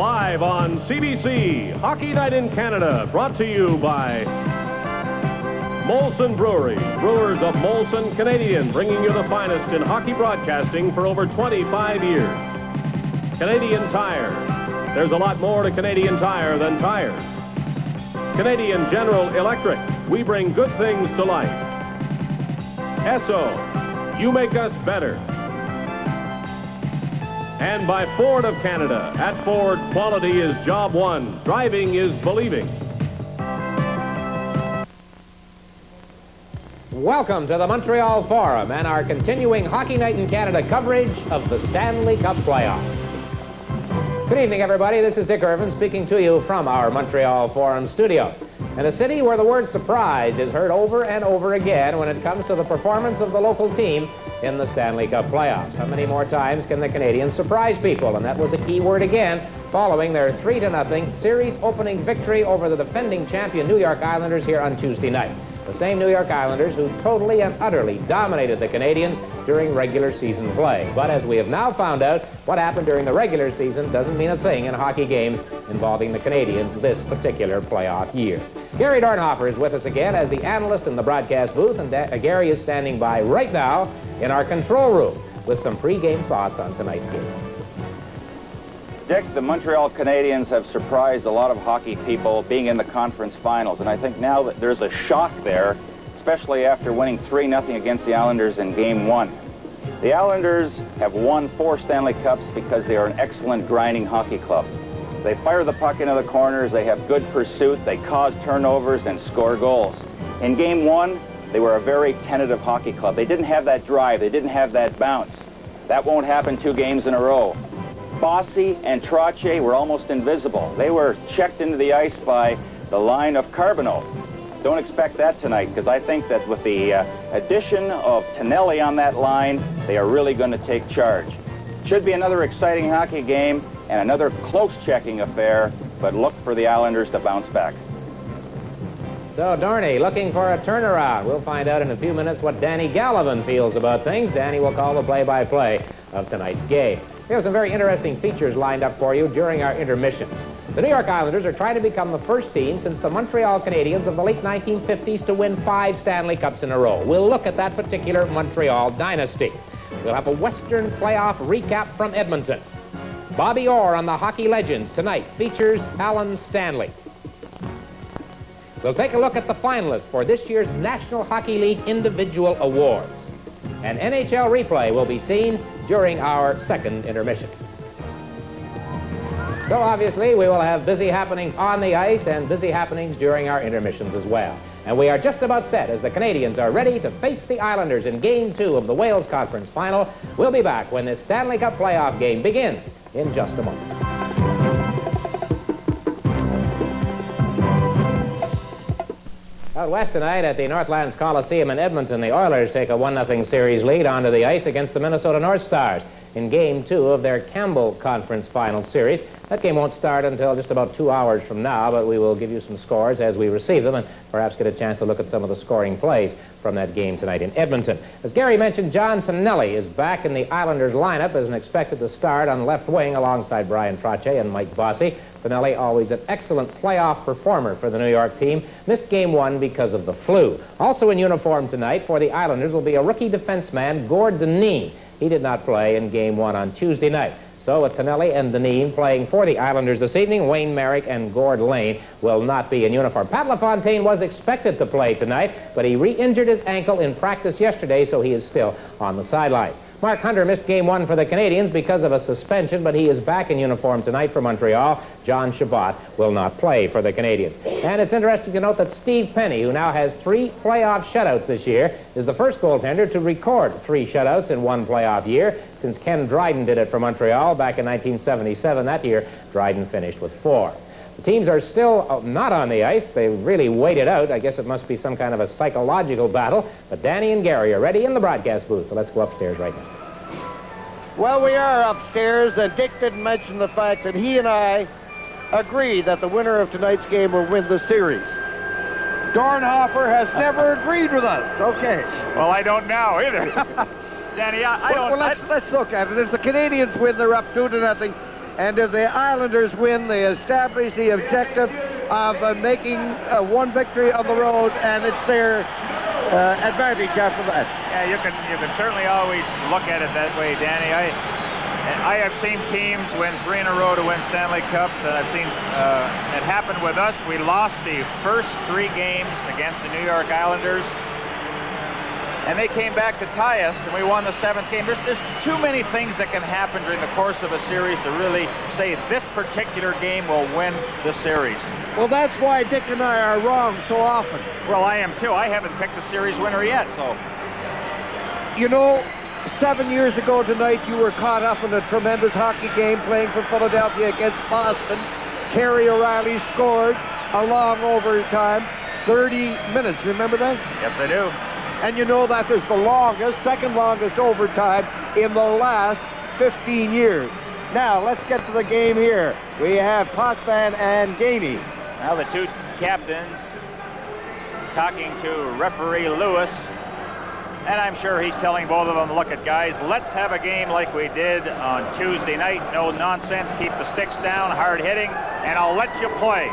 Live on CBC, Hockey Night in Canada, brought to you by Molson Brewery, brewers of Molson Canadian, bringing you the finest in hockey broadcasting for over 25 years. Canadian Tire. There's a lot more to Canadian Tire than tires. Canadian General Electric. We bring good things to life. Esso. You make us better. And by Ford of Canada. At Ford, quality is job one. Driving is believing. Welcome to the Montreal Forum and our continuing Hockey Night in Canada coverage of the Stanley Cup playoffs. Good evening, everybody. This is Dick Irvin speaking to you from our Montreal Forum studios. In a city where the word surprise is heard over and over again when it comes to the performance of the local team in the Stanley Cup playoffs. How many more times can the Canadiens surprise people? And that was a key word again following their 3 to nothing series opening victory over the defending champion New York Islanders here on Tuesday night. The same New York Islanders who totally and utterly dominated the Canadiens during regular season play. But as we have now found out, what happened during the regular season doesn't mean a thing in hockey games involving the Canadiens this particular playoff year. Gary Dornhoefer is with us again as the analyst in the broadcast booth, and uh, Gary is standing by right now in our control room with some pregame thoughts on tonight's game. Dick, the Montreal Canadiens have surprised a lot of hockey people being in the conference finals, and I think now that there's a shock there, especially after winning 3-0 against the Islanders in Game 1. The Islanders have won four Stanley Cups because they are an excellent grinding hockey club. They fire the puck into the corners, they have good pursuit, they cause turnovers and score goals. In Game 1, they were a very tentative hockey club. They didn't have that drive, they didn't have that bounce. That won't happen two games in a row. Bossy and Trottier were almost invisible. They were checked into the ice by the line of Carbonneau. Don't expect that tonight because I think that with the uh, addition of Tonelli on that line, they are really going to take charge. Should be another exciting hockey game and another close checking affair, but look for the Islanders to bounce back. So, Dorney, looking for a turnaround. We'll find out in a few minutes what Danny Gallivan feels about things. Danny will call the play-by-play -play of tonight's game. We have some very interesting features lined up for you during our intermissions. The New York Islanders are trying to become the first team since the Montreal Canadiens of the late 1950s to win five Stanley Cups in a row. We'll look at that particular Montreal dynasty. We'll have a Western playoff recap from Edmonton. Bobby Orr on the Hockey Legends tonight features Allan Stanley. We'll take a look at the finalists for this year's National Hockey League Individual Awards. An NHL replay will be seen during our second intermission. So obviously, we will have busy happenings on the ice and busy happenings during our intermissions as well. And we are just about set as the Canadiens are ready to face the Islanders in Game 2 of the Wales Conference Final. We'll be back when this Stanley Cup playoff game begins in just a moment. Out west tonight at the Northlands Coliseum in Edmonton, the Oilers take a 1-0 series lead onto the ice against the Minnesota North Stars in Game 2 of their Campbell Conference Final Series. That game won't start until just about two hours from now, but we will give you some scores as we receive them and perhaps get a chance to look at some of the scoring plays from that game tonight in Edmonton. As Gary mentioned, John Tonelli is back in the Islanders lineup as an expected to start on left wing alongside Bryan Trottier and Mike Bossy. Tonelli, always an excellent playoff performer for the New York team, missed game one because of the flu. Also in uniform tonight for the Islanders will be a rookie defenseman, Gord Dineen. He did not play in game one on Tuesday night. So with Tonelli and Dineen playing for the Islanders this evening, Wayne Merrick and Gord Lane will not be in uniform. Pat LaFontaine was expected to play tonight, but he re-injured his ankle in practice yesterday, so he is still on the sideline. Mark Hunter missed game one for the Canadiens because of a suspension, but he is back in uniform tonight for Montreal. John Chabot will not play for the Canadians. And it's interesting to note that Steve Penney, who now has three playoff shutouts this year, is the first goaltender to record three shutouts in one playoff year since Ken Dryden did it for Montreal back in 1977. That year, Dryden finished with four. The teams are still uh, not on the ice. They really waited out. I guess it must be some kind of a psychological battle. But Danny and Gary are ready in the broadcast booth, so let's go upstairs right now. Well, we are upstairs, and Dick didn't mention the fact that he and I agree that the winner of tonight's game will win the series. Dornhoefer has never agreed with us. Okay. Well, I don't now either. Danny, I, I well, don't... Well, let's, I... let's look at it. As the Canadiens win, they're up two to nothing. And if the Islanders win, they establish the objective of uh, making uh, one victory on the road, and it's their uh, advantage after that. Yeah, you can you can certainly always look at it that way, Danny. I I have seen teams win three in a row to win Stanley Cups, and I've seen uh, it happen with us. We lost the first three games against the New York Islanders, and they came back to tie us, and we won the seventh game. There's just too many things that can happen during the course of a series to really say this particular game will win the series. Well, that's why Dick and I are wrong so often. Well, I am too. I haven't picked the series winner yet, so. You know, seven years ago tonight, you were caught up in a tremendous hockey game playing for Philadelphia against Boston. Terry O'Reilly scored a long overtime, 30 minutes. Remember that? Yes, I do. And you know that is the longest, second longest overtime in the last 15 years. Now, let's get to the game here. We have Potvin and Gainey. Now the two captains talking to referee Lewis. And I'm sure he's telling both of them, look at guys, let's have a game like we did on Tuesday night. No nonsense, keep the sticks down, hard hitting, and I'll let you play.